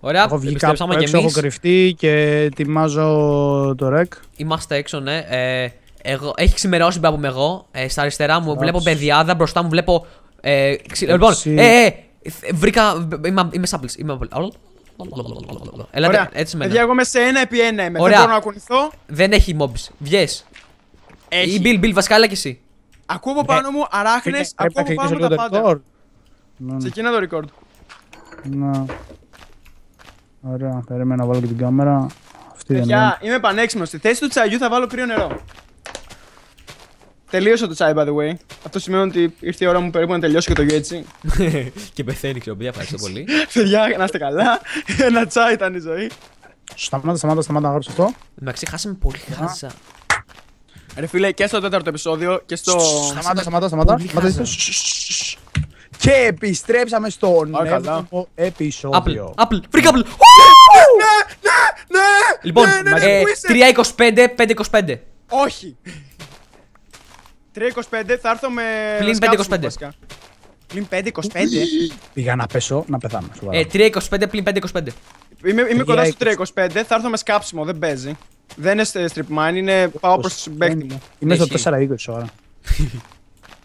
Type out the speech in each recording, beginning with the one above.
Ωραία, Έχω βγει κάπου επιστρέψαμε και έξω, έχω εμείς. κρυφτεί και ετοιμάζω το ρεκ. Είμαστε έξω, ναι. Ε, εγώ, έχει ξημερώσει που είμαι εγώ. Ε, στα αριστερά μου Εντάξει. βλέπω παιδιάδα, μπροστά μου βλέπω. Ε, ξυ... Λοιπόν, Εσύ. ε, ε, θ- βρήκα. Είμαι, είμαι samples. Είμαι... Ελάτε, Ωραία. έτσι με Παιδιά, εγώ είμαι σε ένα επί ένα είμαι. Ωραία. Δεν μπορώ να κουνηθώ. Δεν έχει mobs. Βγες. Έχει. Ή Bill, Bill, βασικά, έλα και εσύ. Ακούω από πάνω μου αράχνες, Πρέπει ακούω να από πάνω ξεκινήσω μου τα λίγο το πάντα. record. Ναι, Ξεκινά το record. Ναι. Ωραία, περίμενα να βάλω και την κάμερα. Αυτή δεν είναι. Παιδιά, είμαι πανέξυπνος. Στη θέση του τσαγιού θα βάλω κρύο νερό. Τελείωσε το τσάι, by the way. Αυτό σημαίνει ότι ήρθε η ώρα μου περίπου να τελειώσει και το γιο έτσι. και πεθαίνει, ξέρω, παιδιά, ευχαριστώ πολύ. Παιδιά, να είστε καλά. Ένα τσάι ήταν η ζωή. Σταμάτα, σταμάτα, σταμάτα να γράψω αυτό. Εντάξει, χάσαμε πολύ χάζα. Ρε φίλε, και στο τέταρτο επεισόδιο και στο. Σταμάτα, σταμάτα, σταμάτα. Και επιστρέψαμε στο καλά. νέο επεισόδιο. Apple, Apple, βρήκα Apple. Ναι, ναι, ναι! Λοιπόν, ναι, ναι, ε, πού είσαι; 3.25, 5.25. Όχι! 3.25 θα έρθω με. Πλην σκάψιμο, 5.25. βασικά. Πλην 5.25. Πήγα να πέσω, να πεθάνω. σοβαρά. Ε, 3.25 πλην 5.25. Είμαι, είμαι κοντά στο 3.25. 3.25, θα έρθω με σκάψιμο, δεν παίζει. Δεν είναι σε strip mine, είναι πάω προς τον παίκτη μου. Είμαι στο Ισχύει. 4-20 ώρα.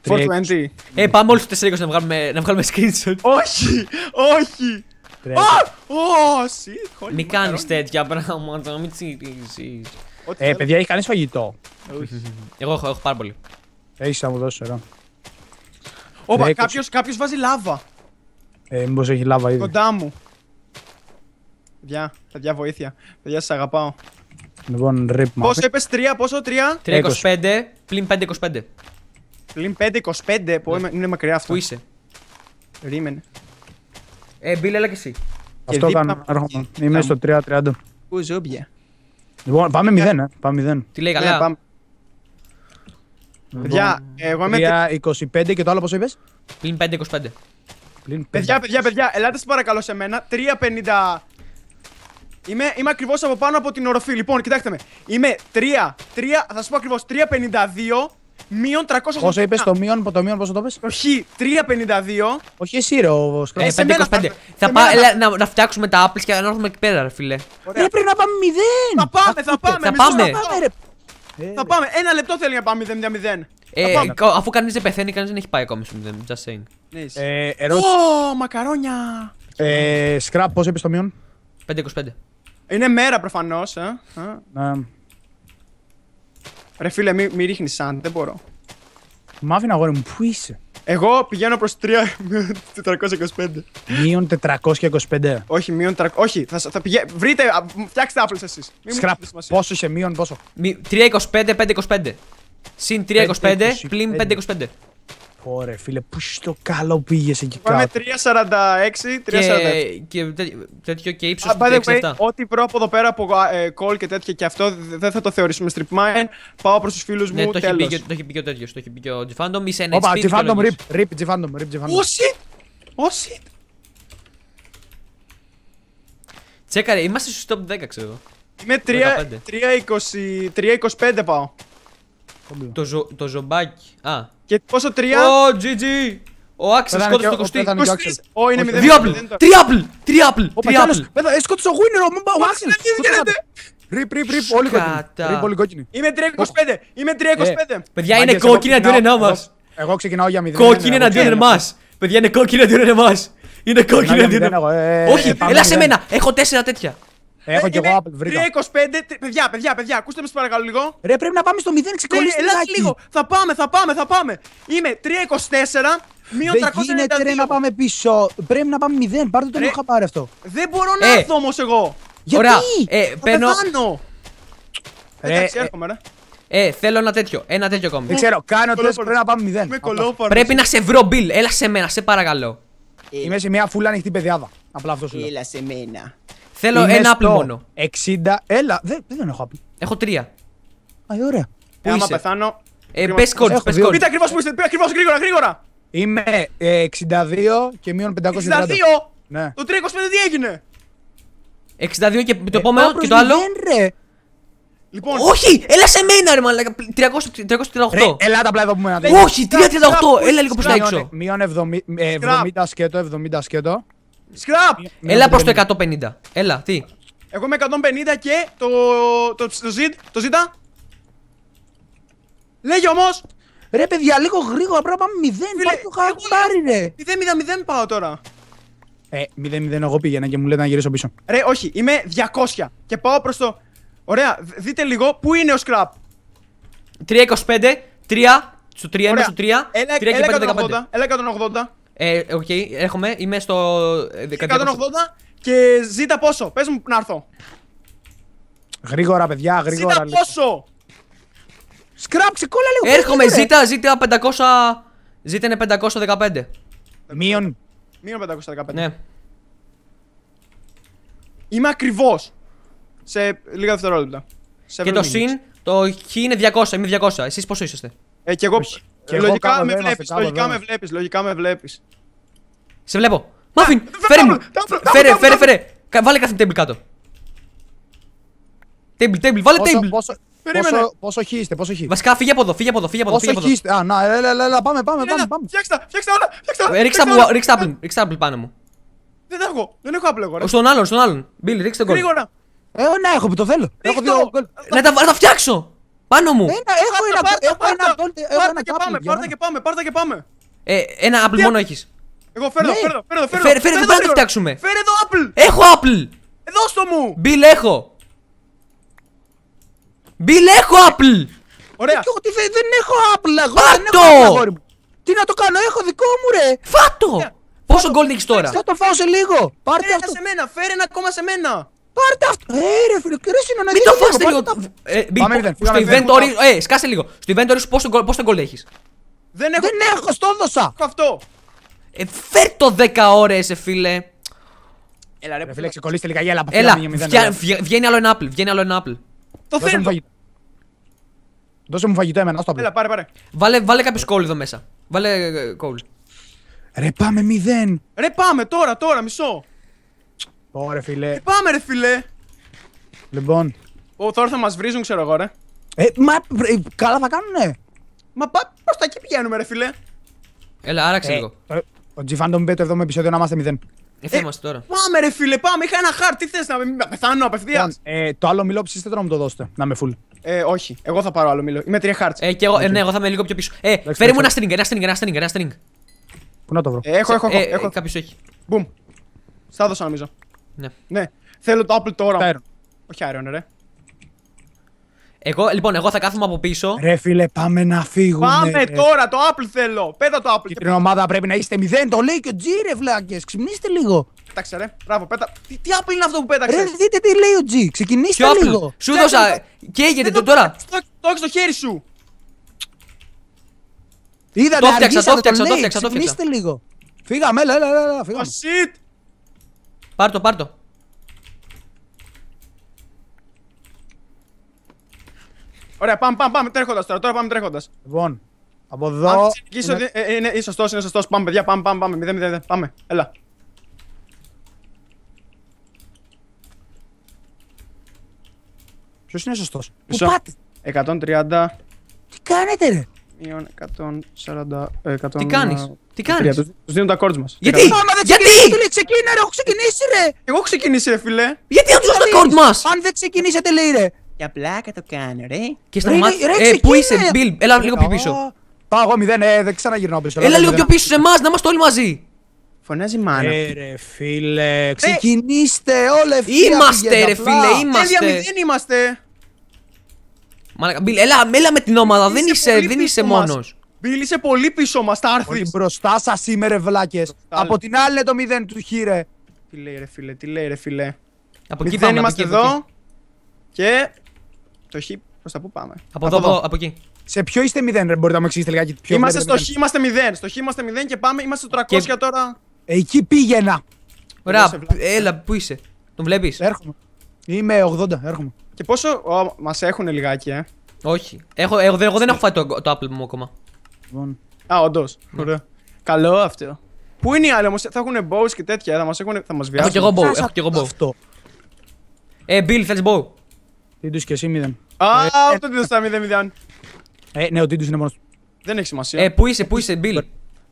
420. Ε, πάμε όλοι στο 4.20 να βγάλουμε, να βγάλουμε screenshot. Όχι! Όχι! Τρέχει. Α! Ω, shit! holy Μην macaroni. κάνει τέτοια πράγματα, μην τσιρίζει. Ό,τι Ε, θέλω. παιδιά, έχει κανείς φαγητό. Όχι. Εγώ έχω, έχω πάρα πολύ. Έχεις να μου δώσεις, ωραία. Όπα, Τρία κάποιος, κάποιος βάζει λάβα Ε, μήπως έχει λάβα ήδη. κοντά μου. Παιδιά, παιδιά βοήθεια. Παιδιά σας αγαπάω. Λοιπόν, rip Πόσο μάφι. είπες, 3, πόσο, 3? 3.25 πλην 5.25. Πλην 5-25, που είμαι- είναι μακριά αυτό. Πού είσαι; Ρίμενε. Ε, Μπίλ, έλα και εσύ. Αυτό δίπλα κάνω. μου. Έρχομαι. Δίπλα Είμαι μου. στο 3-30. Πού ζούμπια. Λοιπόν, πάμε 0, ε. Πάμε 0. Τι λέει Ναι, καλά. πάμε. Παιδιά, εγώ είμαι. 3-25 και το άλλο πόσο είπες; Πλην 5.25. Πλην Παιδιά, παιδιά, παιδιά, ελάτε σας παρακαλώ σε μένα. 3,50. Είμαι, είμαι ακριβώς από πάνω από την οροφή. Λοιπόν, κοιτάξτε με. Είμαι 3, 3, θα σα πω ακριβώς 3,52 μείον 300. Πόσο είπες το μείον, το μείον πόσο το είπες; Όχι, 3,52. Όχι εσύ ρε, ο Ε, Σκρότ. σε μένα 5.25. θα- Θα σε πάω, μένα έλα, να, να φτιάξουμε τα apples και να έρθουμε εκεί πέρα, ρε φίλε. Ωραία. Ρε, πρέπει να πάμε 0! Θα πάμε, θα πάμε. Θα μισό πάμε. λεπτό. Πάμε ρε. Ε, Θα πάμε. Ένα λεπτό θέλει να πάμε 0-0. Ε, πάμε. κα- αφού κανείς δεν πεθαίνει, κανείς δεν έχει πάει ακόμη στο 0. Just saying. Ναι, εσύ. Ε, ερώτηση. Ω, μακαρόνια. Ε, Σκραπ, πόσο είπες το μείον; 5.25. Είναι μέρα προφανώς. Ε. Α. Ναι. Ρε φίλε, μη, μη ρίχνεις σαν, δεν μπορώ. Μ' άφηνα αγόρι μου, πού είσαι; Εγώ πηγαίνω προς 3,425. Μείον 425. Όχι, μείον 300. Όχι, θα, θα πηγα... Βρείτε, α, μ, φτιάξτε apples εσείς. Σκραπ, πόσο είσαι μείον, πόσο; Μη- 3.25, 5.25. Συν 3.25 πλην 5.25. 5.25. Ωραία, φίλε, πού στο καλό πήγες εκεί Πάμε κάτω; 3,46, 3,47. Και, και τέ- τέτοιο και ύψος Ah, by the way, 3.67. ό,τι βρω από εδώ πέρα από ε, call και τέτοια και αυτό δε- δεν θα το θεωρήσουμε strip mine. Πάω προς τους φίλους Ναι, μου. το έχει, πει τέλος. και, το έχει πει και ο τέτοιος. Το έχει πει και ο G-Fandom. Είσαι ένα Όπα, HP. τζιφάντομ, δικαιολογείς. rip, rip, τζιφάντομ, rip, τζιφάντομ. Oh shit! Oh shit! Τσέκαρε, είμαστε στο top 10, ξέρω εγώ. Είμαι 15. 3,20 3,25 πάω. Το, ζω, το ζωμπάκι. Α. Και πόσο 3. Ω, GG! Ο Άξελ Πέθανε σκότωσε και το ο- κοστί. πέθανε και ο 23. Άξελ. Ω, είναι Όχι, 0. Δύο Apple! Τρία Apple! Τρία Apple! Όπα, Τρία τέλος, Apple! πέθα- ε, σκότωσες ο Winner, ο- ο Μα Άξελ. τι γίνεται; Rip, rip, rip, όλοι κόκκινοι. Κατά. Rip, όλοι κόκκινοι. Είμαι 3,25. Είμαι 3,25. Παιδιά, είναι Μάγκες, εγώ κόκκινη αντίον ξεκινάω- ενά μα. εγώ- Εγώ ξεκινάω για 0. Κόκκινη εναντίον εμά. Παιδιά, είναι κόκκινη αντίον εμά. Είναι κόκκινη αντίον εμά. ε, Όχι, έλα σε μένα. Έχω τέσσερα τέτοια. Έχω κι Είμαι εγώ Apple, βρήκα. 3,25. τε- Παιδιά, παιδιά, παιδιά, ακούστε με σας παρακαλώ λίγο. Ρε, πρέπει να πάμε στο 0, Ναι, ξεκολλήστε ελάτε λιγάκι. λίγο. Θα πάμε, θα πάμε, θα πάμε. Είμαι 3,24 μείον Δεν γίνεται ρε να 392. πάμε πίσω. Πρέπει να πάμε 0. Πάρτε το Ρε. λίγο χαπάρι αυτό. Δεν μπορώ να Ε. έρθω όμως εγώ. Γιατί; Ωραία. Ε, Θα παίρνω. πεθάνω. Ρε, Εντάξει, ε, έρχομαι, ρε. Ε, θέλω ένα τέτοιο. Ένα τέτοιο ακόμη. Δεν ξέρω, κάνω τεστ, Κολόφαρος. πρέπει να πάμε 0. Είμαι Αυτό. κολόφαρος. Πρέπει να σε βρω, Bill. Έλα σε μένα, σε παρακαλώ. Είμαι σε μια φούλα ανοιχτή παιδιάδα. Απλά αυτό σου λέω. Έλα σε μένα. Θέλω Είμαι ένα Apple στο μόνο. 60. Έλα, δεν, δεν έχω Apple. Έχω τρία. Α, ε, ωραία. Ε, άμα είσαι; πεθάνω. Ε, γρήγορα. πες codes, Έχω πες δύο. codes. Πείτε ακριβώς που είστε, πείτε ακριβώς γρήγορα, γρήγορα. Είμαι ε, 62 και μείον 530. 62. Ναι. Το 325 τι έγινε; 62 και το Ε, επόμενο πάω και προς το άλλο; 0, ρε. Λοιπόν, Όχι! Έλα σε μένα, ρε μαλάκα. 300 338. Ρε, ελάτε απλά εδώ που είμαι. Όχι, 338. Έλα λίγο προς τα Σκράπ, έξω. Μείον 70, ε, Σκράπ. 70 σκέτο, 70 σκέτο. Scrap! Έλα προς το 150. Έλα, τι. Εγώ είμαι 150 και το. το, το, Z, το ζήτα. Λέγε όμως! Ρε παιδιά, λίγο γρήγορα πρέπει να πάμε μηδέν. Φίλε, Πάει το εγώ- χαμπάρι, ρε. 0-0-0 πάω τώρα. Ε, 0-0 εγώ πήγαινα και μου λέτε να γυρίσω πίσω. Ρε, όχι, είμαι 200 και πάω προς το. Ωραία, δ- δείτε λίγο πού είναι ο Scrap. 325, 3, στο 3, είμαι Ωραία. στο 3, Έλα, 3 και έλα 5, 15. 180. Έλα 180. Ε, οκ, έρχομαι, είμαι στο... ε, 180 180. και ζήτα πόσο. Πες μου να έρθω. Γρήγορα, παιδιά, γρήγορα. Ζήτα λίγο. πόσο. Σκραπ, ξεκόλλα λίγο. Έρχομαι, πες, ρε. ζήτα, ζήτα 500... Ζήτα είναι 515. Μείον. Μείον 515. Ναι. Είμαι ακριβώς. Σε λίγα δευτερόλεπτα. Σε Και το 7 συν, το χ είναι 200, είμαι 200. Εσείς πόσο είσαστε; Ε, και εγώ. Όχι. Και εγώ λογικά κάπου με εδώ είμαστε, βλέπεις. κάπου Λογικά εδώ με είμαστε. βλέπεις. Λογικά με βλέπεις. Σε βλέπω. Μάφιν, φε- φέρε μου. τάμπλ, τάμπλ, Φέρε, τάμπλ, φέρε, τάμπλ. φέρε. Κα- Βάλε κάθε table κάτω. Table, table, βάλε Πόσο, table. πόσο, Περίμενε. πόσο, πόσο χ είστε, πόσο χ. Βασικά, φύγε από εδώ, φύγε από εδώ, φύγε από εδώ. Πόσο Φύγε από χ εδώ. είστε; Α, να, έλα, έλα, έλα, πάμε, πάμε, πάμε, Έλα, πάμε. Φτιάξτε τα, φτιάξτε τα, φτιάξτε τα. Ε, Ρίξτε φτιάξτε μου, τα. ρίξτε apple, ρίξτε apple πάνω μου. Δεν έχω, δεν έχω άπλο εγώ. ρε. Στον άλλον, στον άλλον. Μπίλ, ρίξτε τον κόλ. Γρήγορα. Ε, ναι, έχω πει, το θέλω. Έχω Ρίχτω. δύο γκολ. Να τα, να τα φτιάξω. Πάνω μου. Ένα, έχω ένα, Πάρτα, έχω πάρτα, ένα γκολ, έχω πάρτα ένα και κάπλο, πάμε, για πάρτα να- και πάμε, πάρτα και πάμε. Ε, ένα apple Τι- μόνο έχεις. Εγώ φέρω, Ναι. φέρω, φέρω, φέρω. Φέρε- φέρε, εδώ δεν μπορούμε να το γρήγορα. φτιάξουμε. Φέρε εδώ apple. Έχω apple. Εδώ στο μου. Μπίλ, έχω. Μπίλ, έχω apple. Ωραία. Και εγώ τι θε- δεν έχω άπλα, εγώ Πάρ' δεν έχω το! άπλα, αγόρι μου. Τι να το κάνω, έχω δικό μου ρε. Φάτο. Πόσο γκολ έχεις τώρα; Θα το φάω σε λίγο. Πάρτε Φέρε ένα αυτό. σε μένα, φέρε ένα ακόμα σε μένα. Πάρτε αυτό. Ε, ρε φίλε, και ρε είναι να Μην δεις το λίγο, φας πάρτε λίγο. τα- Ε, Μπίλ, Πάμε, μηδέν, στο φύγαμε, inventory, ε, σκάσε λίγο. Στο inventory σου πόσο γκολ- πόσο γκολ έχεις. Δεν έχω, Δεν έχω, στο έδωσα. έχω αυτό. Ε, φέρ το 10 ώρες, ε, φίλε. Έλα ρε, Ρε φίλε, ξεκολλήστε λίγα γέλα. Έλα, φύγαμε για μηδέν, βγα- ρε. βγα- βγαίνει άλλο ένα apple. Βγαίνει άλλο ένα apple. Το Δώσε μου θέλω. φαγητό. Δώσε μου φαγητό εμένα, στο Έλα, πάρε, πάρε. Βάλε, βάλε κάποιο κόλλ εδώ μέσα. Βάλε ε, κόλλ. Ρε πάμε μηδέν. Ρε πάμε τώρα, τώρα, μισό. Ωραία φίλε. Ε, πάμε ρε φίλε. Λοιπόν. Ω, τώρα θα μας βρίζουν, ξέρω εγώ ρε. Ε, μα ε, καλά θα κάνουνε. Μα πά, προς τα εκεί πηγαίνουμε ρε φίλε. Έλα, άραξε Ε, λίγο. ε, Ο Τζιφάντο μου είπε το 7ο επεισόδιο να είμαστε μηδέν. Ε, θα είμαστε τώρα. Πάμε ρε φίλε, πάμε. Είχα ένα χάρτη, τι θες να με να πεθάνω απευθείας. Ε, το άλλο μιλό ψήστε τώρα να μου το δώσετε. Να είμαι full. Ε, όχι. Εγώ θα πάρω άλλο μήλο. Είμαι τρία χάρτς. Ε, και εγώ, ε, ναι, εγώ θα είμαι λίγο πιο πίσω. Ε, φέρε μου ένα εντάξει. string, ένα string, ένα string, ένα string. Πού να το βρω; Ε, έχω, έχω, έχω. Ε, έχω. Κάποιος έχει. Μπουμ. Στα δώσα νομίζω. Ναι. Ναι. Θέλω το Apple τώρα. Τα Iron. Όχι Iron, ρε. Εγώ, λοιπόν, εγώ θα κάθομαι από πίσω. Ρε φίλε, πάμε να φύγουμε. Πάμε ρε. τώρα, το Apple θέλω. Πέτα το Apple. Και την ομάδα πρέπει να είστε μηδέν. Το λέει και ο Τζι, ρε βλάκες. Ξυπνήστε λίγο. Πέταξε, ρε. Μπράβο, πέτα. Τι, τι Apple είναι αυτό που Ρε, πέταξε. δείτε τι λέει ο Τζι. Ξεκινήστε Ποιο λίγο. apple. Σου δώσα. Καίγεται το τώρα. Το, το έχει στο χέρι σου. Είδατε, Το φτιάξα, αργήσατε, το φτιάξα, το λέει. φτιάξα, το φτιάξα. Ξυπνήστε λίγο. Φύγαμε, έλα, έλα, έλα, Oh φύγαμε. shit. Πάρ' το, πάρ' το. Ωραία, πάμε, πάμε, πάμε τρέχοντας τώρα. Τώρα πάμε τρέχοντας. Λοιπόν, από Αν εδώ. ξεκινήσει είναι- ότι. Ε, ε, είναι σωστός, είναι σωστός. Πάμε, παιδιά, πάμε, πάμε, πάμε. 0-0. Πάμε, έλα. Ποιος είναι σωστός; Πού Μισό. πάτε. 130 Τι κάνετε, ρε; Μείον 140. ε, 100, Τι κάνεις, τι κάνεις; Τους δίνουν τα κόρτς μας. Γιατί; Άμα δεν Γιατί; ξεκινήσετε, λέει, ξεκίνα, ρε. Έχω ξεκινήσει, ρε. Εγώ έχω ξεκινήσει, ρε φιλέ. Γιατί να τους δώσω τα κόρτς μας; Αν δεν ξεκινήσετε, λέει, ρε. Για πλάκα το κάνω, ρε. Και Ρε, σταμάτησε. ρε, Ε, ξεκίνε. πού είσαι, Bill, έλα λίγο πιο πίσω. Α, Πάω εγώ μηδέν, ε, δεν ξαναγυρνάω πίσω. Έλα λίγο πιο πίσω σε εμάς, να είμαστε όλοι μαζί. Φωνάζει μάνα. Ε, ρε φίλε, ξεκινήστε όλα ευθεία Είμαστε, πηγαίνετε ρε απλά. φίλε, Τέλεια, είμαστε. μηδέν είμαστε. Μαλάκα, Bill, έλα, έλα με την ομάδα, δεν είσαι, πολύ δεν είσαι πίσω μας. μόνος. Μπιλ, είσαι πολύ πίσω μας, θα Πολύ έρθεις. μπροστά σας είμαι, ρε βλάκες. Από την άλλη είναι το μηδέν του χείρε. Τι λέει, ρε φίλε, τι λέει, ρε φίλε. Από εκεί Μηδέν πάμε, από είμαστε εκεί, από εκεί. εδώ. Και. Το χ, προς τα πού πάμε. Από εδώ, από εδώ, από εκεί. Σε ποιο είστε μηδέν, ρε, μπορείτε να μου εξηγήσετε λιγάκι ποιο Είμαστε στο βλέπετε χ, είμαστε 0. Στο χ είμαστε 0 και πάμε, είμαστε στο 300 Και- τώρα. μηδέν. Εκεί πήγαινα. Ωραία, σε βλέπω. έλα, πού είσαι. Τον βλέπεις; Έρχομαι. Είμαι 80, έρχομαι. Και πόσο. Μας έχουν λιγάκι, ε; Όχι. Έχω, εγώ, δεν- εγώ δεν έχω φάει το, το Apple μου ακόμα. Λοιπόν, Α, όντως. Ωραία. Καλό αυτό. Πού είναι οι άλλοι όμως, θα έχουν bows και τέτοια, θα μας έχουν... θα μας Έχω βιάσουν. κι εγώ bow, σας έχω κι εγώ bow. Αυτό. Ε, Bill, θέλεις bow; Τίντους και εσύ μηδέν. Α, Ε, αυτό τι δώσα 0-0. Ε, ναι, ο Τίντους είναι μόνος του. Δεν έχει σημασία. Ε, πού είσαι, πού είσαι, Bill;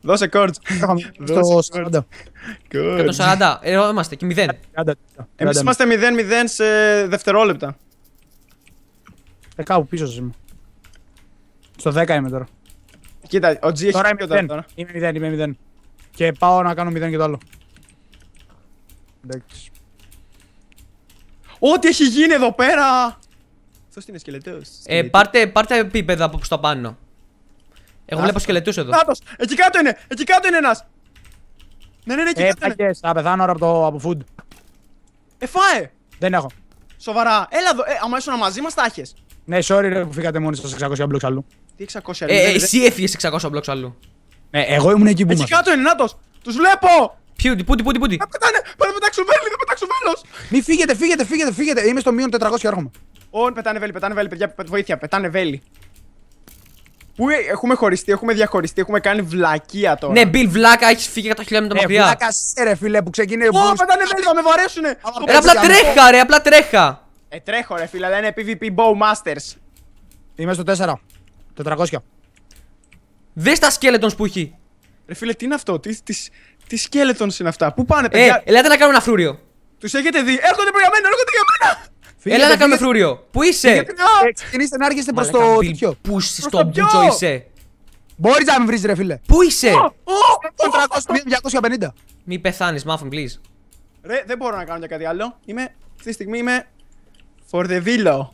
Δώσε κόρτς. Στο 40. 140. Εδώ είμαστε και 0. 30. Εμείς είμαστε 0-0 σε δευτερόλεπτα. Ε, κάπου πίσω σας είμαι. Στο 10 είμαι τώρα. Κοίτα, ο G έχει Τώρα είμαι πιο τώρα. 0. τώρα. Είμαι 0, είμαι 0. Και πάω να κάνω 0 και το άλλο. Εντάξει. Ό,τι έχει γίνει εδώ πέρα! Αυτός είναι σκελετός. Ε, πάρτε, πάρτε επίπεδα από στα πάνω. Εγώ βλέπω σκελετούς εδώ. Νάτος! Εκεί κάτω είναι! Εκεί κάτω είναι ένας! Ναι, ναι, ναι, εκεί Ε, κάτω είναι. πάκες, θα πεθάνω ώρα από, το, από food. Ε, φάε! Δεν έχω. Σοβαρά. Έλα εδώ. Ε, άμα ήσουν μαζί μας τα έχεις. Ναι, sorry ρε που φύγατε μόνοι σας 600 μπλοκς αλλού. Τι 600 Ε, ρε. δεν- εσύ έφυγες 600 μπλοκς αλλού. Ναι, εγώ ήμουν εκεί που Εκεί ήμασταν. κάτω είναι, Νάτος! Τους βλέπω! Ποιο, πούτι, πούτι, πούτι. Θα πετάνε! Πάνε πετάξουν βέλη, θα πετάξουν βέλος! Μη φύγετε, φύγετε, φύγετε, φύγετε. Είμαι στο μείον 400 και έρχομαι. Ω, πετάνε βέλη, πετάνε βέλη, παιδιά, πε- βοήθεια, πετάνε βέλη. Πού ε- έχουμε χωριστεί, έχουμε διαχωριστεί, έχουμε κάνει βλακεία τώρα. Ναι, Bill Βλάκα, έχεις φύγει 100 χιλιόμετρα Ε, μακριά. βλάκα σε, ρε φίλε που ξεκίνησε. Ω, πετάνε βέλη, θα με βαρέσουνε! Άμα Ρε, απλά για τρέχα, ρε, απλά τρέχα. Ε, τρέχω ρε φίλε, αλλά είναι PvP Bow Masters. Είμαι στο 4. 400. Δες τα skeletons που έχει. Ρε φίλε, τι είναι αυτό, τι, τις, τις skeletons είναι αυτά, πού πάνε Ε, παιδιά, ελάτε να κάνουμε ένα φρούριο. τους έχετε δει, έρχονται για μένα, έρχονται για μένα! Έλα να κάνουμε φρούριο. Πού είσαι; Φύγετε, α! Ε, Ξεκινήστε να έρχεστε προς Μαλάκα, το Bill, τέτοιο. Πού είσαι Προς στο το ποιο; μπούτσο είσαι. Μπορείς να με βρεις ρε φίλε. Πού είσαι; Ω, ω, 400, 250. Μη πεθάνεις, μάφουν, please. Ρε, δεν μπορώ να κάνω για κάτι άλλο, είμαι, αυτή τη στιγμή είμαι for the villa.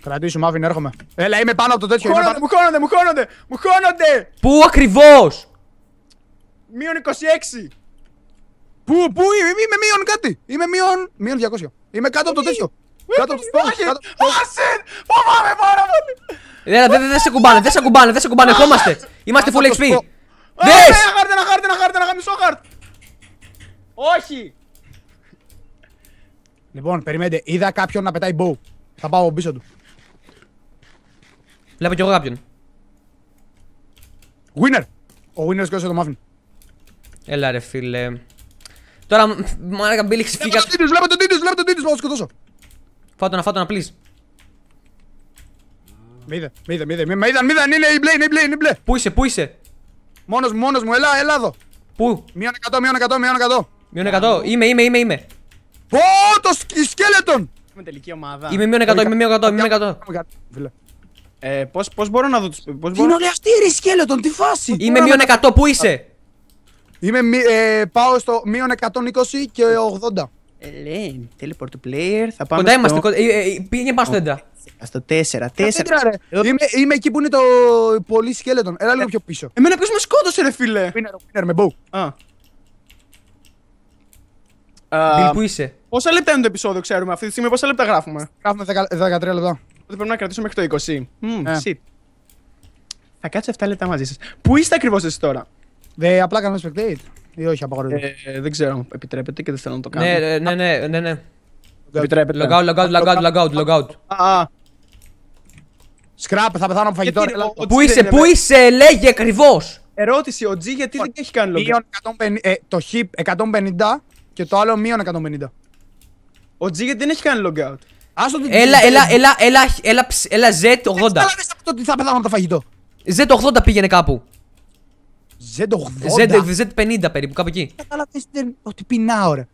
Κρατήσου, μάφιν, έρχομαι. Έλα, είμαι πάνω από το τέτοιο. Είμαι Χώνονται, πάνω... μου χώνονται, μου χώνονται, μου χώνονται! Πού ακριβώς; Μείον 26! Πού, πού, είμαι, είμαι μείον κάτι. Είμαι μείον, μείον 200. Είμαι κάτω από το τέτοιο. Κάτω από το στόχο. Όχι! κάτω από το στόχο. Άσε! Φοβάμαι πάρα πολύ! Έλα, δεν δεν σε κουμπάνε, δεν σε κουμπάνε, δεν σε κουμπάνε. Ερχόμαστε. Είμαστε full Αυτό XP. το- Α, Δες. ναι, Ένα χάρτη, ένα χάρτη, ένα χάρτη, ένα γαμισό χάρτη! Όχι! Λοιπόν, περιμένετε. Είδα κάποιον να πετάει bow. Θα πάω από πίσω του. Βλέπω κι εγώ κάποιον. Winner. Ο winner σκότωσε το μάφιν. Έλα ρε φίλε. Τώρα, μ- μαλάκα Bill, έχεις φύγει. Βλέπω τον Τίτους, βλέπω τον Τίτους, βλέπω τον Τίτους, πάω να σκοτώσω. Φάτο να, φάτο να, please. Με είδε, με είδε, με είδε, με είδαν, με είδαν, είναι η μπλε, είναι η μπλε, είναι η μπλε. Πού είσαι, πού είσαι; Μόνος μου, μόνος μου, έλα, έλα εδώ. Πού; Μείον 100, μείον 100, μείον 100. Μείον 100. Είμαι, είμαι, είμαι, είμαι. Πω, το σκ- σκέλετον. Έχουμε τελική ομάδα. Είμαι μείον 100, είμαι μείον 100, είμαι μείον 100. Φίλε. Ε, πώς, πώς μπορώ να δω τους... Πώς Τι είναι μπορώ... όλοι αυτοί ρε σκέλετον, τι φάση. Είμαι μείον 100, πού είσαι; Είμαι, μη- ε, πάω στο μείον 120 και 80. Ε, λέει, teleport to player, θα πάμε Κοντά στο... είμαστε. κοντά- ε, ε, ε, Πήγαινε πάνω στο έντρα. Στο 4, 4. Κοίτα, ρε. Είμαι, είμαι εκεί που είναι το πολύ σκέλετον. Έλα λίγο πιο πίσω. Εμένα ποιος με σκότωσε ρε φίλε; Winner, winner με bow. Α. Bill, Α, πού είσαι; Πόσα λεπτά είναι το επεισόδιο, ξέρουμε αυτή τη στιγμή, πόσα λεπτά γράφουμε; Γράφουμε 10 13 λεπτά. Οπότε πρέπει να κρατήσουμε μέχρι το 20. Μμμ, Ε. shit. Θα κάτσω 7 λεπτά μαζί σας. Πού είστε ακριβώς εσείς τώρα; Δε, απλά κάνουμε spectate. Ή όχι, απαγορεύεται. Ε, δεν ξέρω, επιτρέπετε και δεν θέλω να το κάνω. Ναι, ναι, ναι, ναι, ναι, ναι. Επιτρέπετε. Log out, log out, log out, log out, log out. Α, α. Scrap, θα πεθάνω από φαγητό. Γιατί ρε, ο- έλα. ο Πού G είσαι, δεν είναι πού με- είσαι, λέγε ακριβώς. Ερώτηση, ο G γιατί δεν έχει κάνει λόγο. Μείον 150, ε, το hip 150 και το άλλο μείον 150. Ο G γιατί δεν έχει κάνει logout. Άστο την Έλα, έλα, έλα, έλα, έλα, ψ- έλα, Z80. Καλά δες από το ότι θα πεθάνω από το φαγητό. Z80 πήγαινε κάπου. Z80. Z, Z50 περίπου, κάπου εκεί. Κατάλαβες δεν- ότι πεινάω ρε.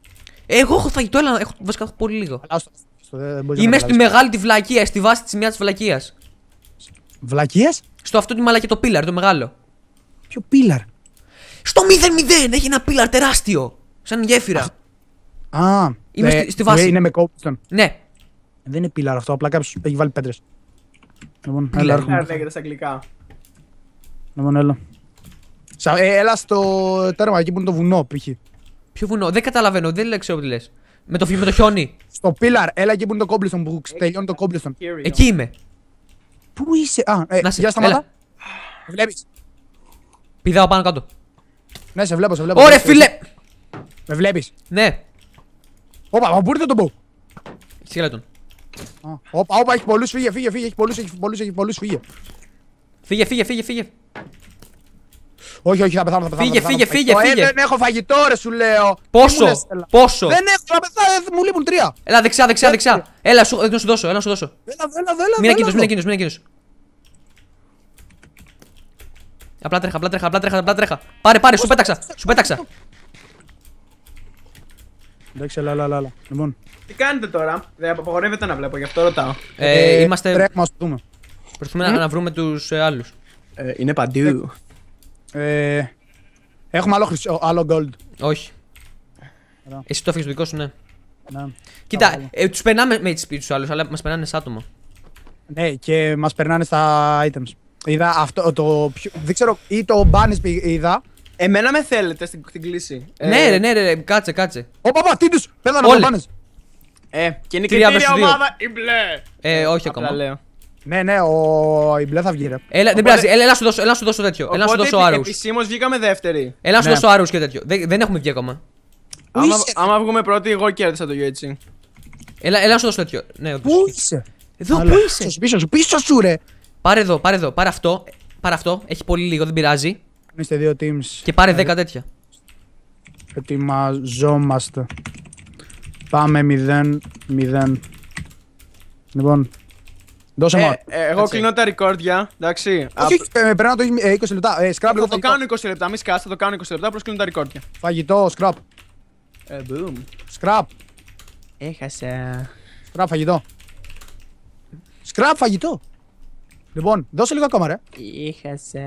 Εγώ έχω φαγητό, έλα, έχω, βασικά έχω πολύ λίγο. Αλλά άστο, άστο, δεν μπορείς να Είμαι στη καταλάβεις. μεγάλη τη βλακεία, στη βάση της μιας τη βλακείας; Βλακίες. Στο αυτό τη μαλακή το πίλαρ, το μεγάλο. Ποιο πίλαρ; Στο 0-0 έχει ένα πίλαρ τεράστιο. Σαν γέφυρα. Α, Είμαι ε, στη- στη βάση. ε, Είναι με cobblestone. Ναι. Δεν είναι πίλαρ αυτό, απλά κάποιος έχει βάλει πέτρες. Λοιπόν, Πίλαρ. έλα, έρχομαι. Πιλάρ λέγεται στα αγγλικά. Λοιπόν, έλα. Σα- ε, έλα στο τέρμα εκεί που είναι το βουνό, π.χ. Ποιο βουνό, δεν καταλαβαίνω, δεν ξέρω τι λες. Με το, φι- με το χιόνι. Στο πίλαρ, έλα εκεί που είναι το cobblestone, που τελειώνει το cobblestone. Εκεί είμαι. Πού είσαι, Α, ε, Να σε- για σταματά. έλα. Με βλέπεις. Πηδάω πάνω κάτω. Ναι, σε βλέπω, σε βλέπω. Ωραία, Σε- φίλε! Με βλέπεις; Ναι, Όπα, μα πού ήρθε το bow. σκέλετον. Α, Όπα, όπα, έχει πολλούς, φύγε, φύγε, φύγε, έχει πολλούς, έχει πολλούς, έχει πολλούς, φύγε. Φύγε, φύγε, φύγε, φύγε. Όχι, όχι, θα πεθάνω, θα πεθάνω. Φύγε, θα πεθάνω, φύγε, θα φύγε, πεθάνω. Ε, φύγε. δεν έχω φαγητό, ρε, σου λέω. Τι μου Πόσο, λες, έλα. πόσο. Δεν έχω, θα πεθάνω, ε, μου λείπουν τρία. Έλα, δεξιά, δεξιά, δεξιά. Έλα, σου, να σου δώσω, έλα να σου δώσω. Έλα, έλα, έλα, Μην έλα, εκείνο, μην έλα. εκείνο, μην εκείνο. Απλά τρέχα, απλά τρέχα, απλά τρέχα, απλά τρέχα. Πάρε, πάρε, σου πέταξα, σου πέταξα. Εντάξει, έλα, έλα, έλα, έλα. Λοιπόν, Τι κάνετε τώρα, δεν απαγορεύεται να βλέπω, γι' αυτό ρωτάω. Ε, είμαστε. Τρέχουμε, ας το δούμε. Προσπαθούμε να, να βρούμε τους ε, άλλους. Ε, είναι παντού. Ε, έχουμε άλλο, χρυσό, άλλο gold. Όχι. Ωραία. Εσύ το έφυγες το δικό σου, ναι. Ναι. Κοίτα, Καλά. ε, τους περνάμε με HP του άλλους, αλλά μας περνάνε σε άτομα. Ναι, και μας περνάνε στα items. Είδα αυτό το. Πιο, δεν ξέρω, ή το μπάνι είδα. Εμένα με θέλετε στην, στην κλίση. Ε, Ναι, ρε, ναι, ρε, ρε, κάτσε, κάτσε. Ω, παπά, τι του! Πέθανε Όλοι. ο μπάνι. Ε, και είναι Τρία κριτήρια versus δύο. ομάδα η μπλε. Ε, όχι Απλά ακόμα. λέω. Ναι, ναι, ο... η μπλε θα βγει, ρε. Έλα, δεν Οπότε- πειράζει, έλα, έλα να σου δώσω, έλα να σου δώσω τέτοιο. Έλα να σου δώσω άρους. Επισήμως βγήκαμε δεύτερη. Έλα να σου Ναι. δώσω άρους και τέτοιο. Δεν, δεν έχουμε βγει ακόμα. Άμα, είσαι; άμα βγούμε πρώτοι, εγώ κέρδισα το έτσι. Έλα, έλα να σου δώσω τέτοιο. Ναι, όντως. Πού είσαι; Εδώ, Άλλο. πού είσαι; Πίσω σου, πίσω σου, πίσω σου, ρε. Πάρε εδώ, πάρε εδώ, πάρε αυτό. Πάρε αυτό, έχει πολύ λίγο, δεν πειράζει. Είστε δύο teams. Και πάρε 10 τέτοια. Ετοιμαζόμαστε. Πάμε 0-0. Λοιπόν. Δώσε μου. Ε, ε, εγώ Έτσι. κλείνω τα ρεκόρδια, εντάξει. Α, Όχι, ε, πρέπει να το έχει ε, 20 λεπτά. Ε, scrap λίγο Θα το φαγητό. κάνω 20 λεπτά, μη σκάσει, θα το κάνω 20 λεπτά, απλώς κλείνω τα ρεκόρδια. Φαγητό, scrap. Ε, boom. Scrap. Έχασα. Scrap φαγητό. Scrap φαγητό. Λοιπόν, δώσε λίγο ακόμα, ρε. Έχασα.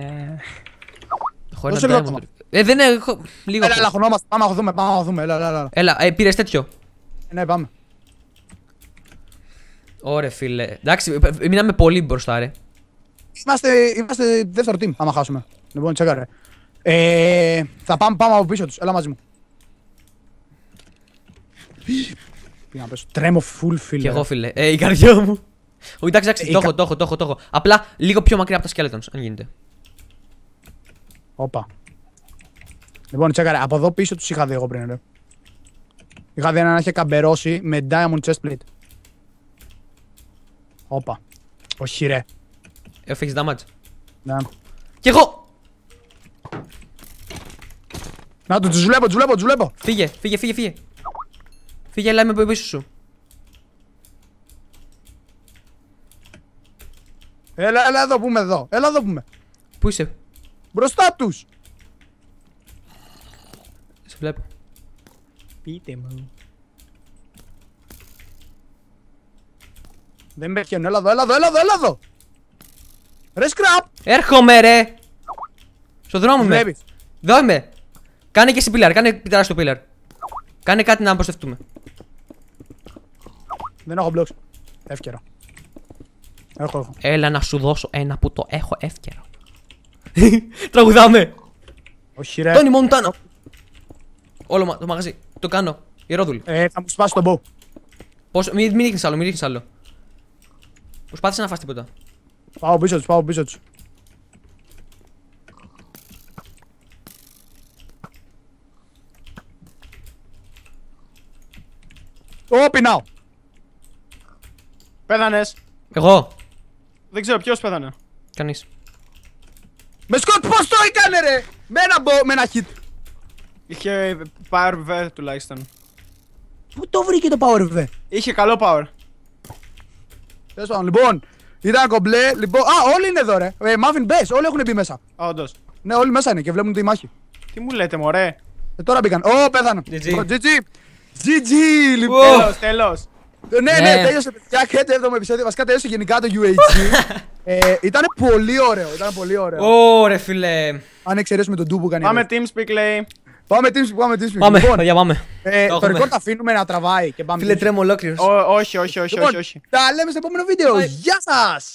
Χωρίς Δώσε να λίγο diamond. Ε, δεν έχω. Λίγο. Έλα, έλα, χωνόμαστε. Πάμε να δούμε, πάμε να δούμε. Έλα, έλα, έλα. Έλα, ε, πήρες τέτοιο. Ε, Ναι, πάμε. Ωραία, φίλε. Εντάξει, ε, μείναμε πολύ μπροστά, ρε. Είμαστε, είμαστε δεύτερο team, άμα χάσουμε. Λοιπόν, τσέκαρε. Ε, θα πάμε, πάμε από πίσω τους. Έλα μαζί μου. Πήγα να πέσω. Τρέμω full φίλε. Κι εγώ, φίλε. Ε, η καρδιά μου. Όχι, εντάξει, εντάξει, Ε, το η έχω, κα- το έχω, το έχω, το έχω. Απλά λίγο πιο μακριά από τα skeletons, αν γίνεται. Όπα. Λοιπόν, τσέκαρε. Από εδώ πίσω τους είχα δει εγώ πριν, ρε. Είχα δει έναν είχε καμπερώσει με diamond chestplate. Όπα. Όχι ρε. Έφεγε damage. Ναι. Κι εγώ! Να του τους βλέπω, τους βλέπω, τους βλέπω. Φύγε, φύγε, φύγε, φύγε. Φύγε, έλα, είμαι πίσω σου. Έλα, έλα εδώ που είμαι εδώ. Έλα εδώ που είμαι. Πού είσαι, Μπροστά τους. σε βλέπω. Πείτε μου. Δεν με πιάνουν. Έλα εδώ, έλα εδώ, έλα εδώ, έλα εδώ. Ρε σκραπ. Έρχομαι, ρε! Στο δρόμο με. Βλέπεις. Εδώ είμαι. Κάνε και εσύ πιλάρ, κάνε τεράστιο πιλάρ. Κάνε κάτι να προστευτούμε. Δεν έχω blocks. Εύκαιρο. Έχω, έχω. Έλα να σου δώσω ένα που το έχω εύκαιρο. Τραγουδάμε. Όχι ρε. Τόνι Μοντάνα. Όλο μα- το μαγαζί. Το κάνω. Ιερόδουλη. Ε, θα μου σπάσει τον bow. Πώς... Μην, μην ρίχνεις άλλο, μην ρίχνεις άλλο. Προσπάθησε να φας τίποτα. Πάω πίσω τους, πάω πίσω τους. Ω, πεινάω. Πέθανες. Εγώ. Δεν ξέρω ποιος πέθανε. Κανείς. Με σκότ, πώς το έκανε ρε. Με ένα, μπο, με ένα hit. Είχε power V τουλάχιστον. Πού το βρήκε το power βέβαια. Είχε καλό power. Τέλος πάντων, λοιπόν. Ήταν κομπλέ, λοιπόν. Α, όλοι είναι εδώ ρε. Ε, Muffin Base, όλοι έχουν μπει μέσα. Όντως. Ναι, όλοι μέσα είναι και βλέπουν τη μάχη. Τι μου λέτε, μωρέ; Ε, τώρα μπήκαν. Ω, πέθανα. GG. Λοιπόν, GG. GG, λοιπόν. Ω. Τέλος, τέλος. Ε, Ναι, ναι, Ναι. τέλειωσε παιδιά. Και το 7ο επεισόδιο. Βασικά τέλειωσε γενικά το UHG. ε, ήταν πολύ ωραίο. Ήταν πολύ ωραίο. Ωρε φίλε. Αν εξαιρέσουμε τον ντου που κάνει. Πάμε ωραίο. TeamSpeak λέει. Πάμε team speak, πάμε team speak. Πάμε, Λοιπόν, παιδιά, πάμε. ε, το το έχουμε. record αφήνουμε να τραβάει και πάμε. Φίλε, team speak. τρέμω ολόκληρος. Ω, όχι, όχι, όχι, Λοιπόν, όχι, όχι. τα λέμε στο επόμενο βίντεο. Bye. Γεια σας!